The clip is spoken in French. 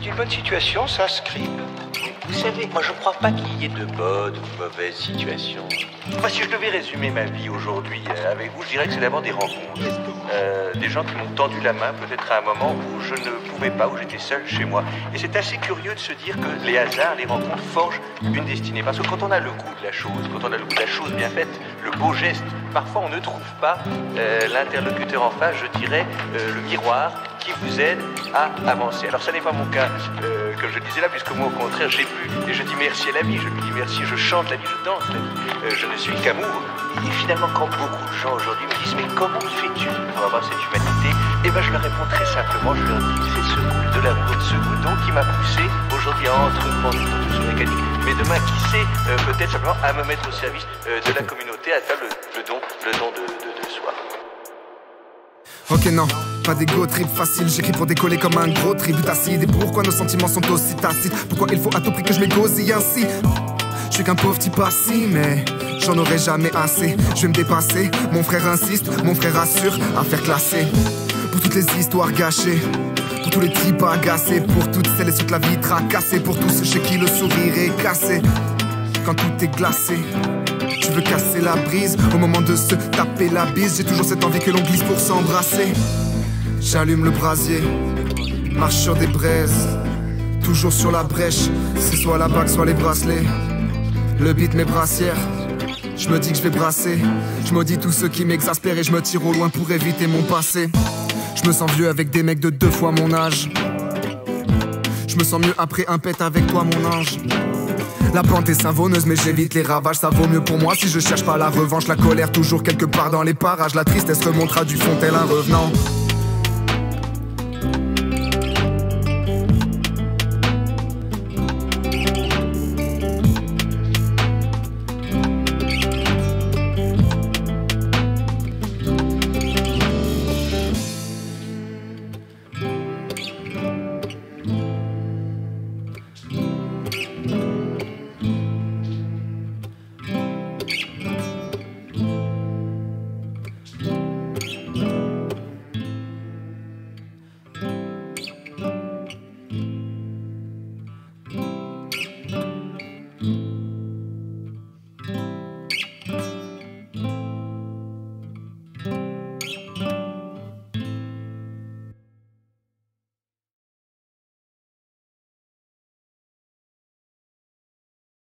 C'est une bonne situation, ça, Scribe. Vous savez, moi je crois pas qu'il y ait de bonnes ou de mauvaises situations. Enfin, si je devais résumer ma vie aujourd'hui euh, avec vous, je dirais que c'est d'abord des rencontres. Euh, des gens qui m'ont tendu la main, peut-être à un moment où je ne pouvais pas, où j'étais seul chez moi. Et c'est assez curieux de se dire que les hasards, les rencontres forgent une destinée. Parce que quand on a le goût de la chose, quand on a le goût de la chose bien faite, le beau geste, parfois on ne trouve pas euh, l'interlocuteur en face, je dirais, le miroir qui vous aide à avancer. Alors ça n'est pas mon cas, comme je le disais là, puisque moi au contraire j'ai pu, et je dis merci à la vie, je lui dis merci, je chante la vie, je danse la vie, je ne suis qu'amour. Et finalement quand beaucoup de gens aujourd'hui me disent mais comment fais-tu pour avoir cette humanité? Eh bien je leur réponds très simplement, je leur dis c'est ce goût de l'amour, ce goût qui m'a poussé aujourd'hui à entreprendre une construction mécanique, mais demain qui sait peut-être simplement à me mettre au service de la communauté, à faire le, don, le don de, de, de soi. Ok non, pas d'ego trip facile, j'écris pour décoller comme un gros tribut acide Et pourquoi nos sentiments sont aussi tacites? Pourquoi il faut à tout prix que je m'égosille ainsi? Je suis qu'un pauvre type assis mais j'en aurai jamais assez. Je vais me dépasser, mon frère insiste, mon frère assure. À faire classer Pour toutes les histoires gâchées. Pour tous les types agacés, pour toutes celles et ceux que la vie tracassée, pour tous ceux chez qui le sourire est cassé. Quand tout est glacé, tu veux casser la brise. Au moment de se taper la bise. J'ai toujours cette envie que l'on glisse pour s'embrasser. J'allume le brasier, marche sur des braises, toujours sur la brèche. C'est soit la bague, soit les bracelets. Le beat, mes brassières. Je me dis que je vais brasser. Je me dis tous ceux qui m'exaspèrent et je me tire au loin pour éviter mon passé. Je me sens vieux avec des mecs de deux fois mon âge. Je me sens mieux après un pet avec toi, mon ange. La plante est savonneuse, mais j'évite les ravages. Ça vaut mieux pour moi si je cherche pas la revanche. La colère toujours quelque part dans les parages. La tristesse remontera du fond tel un revenant.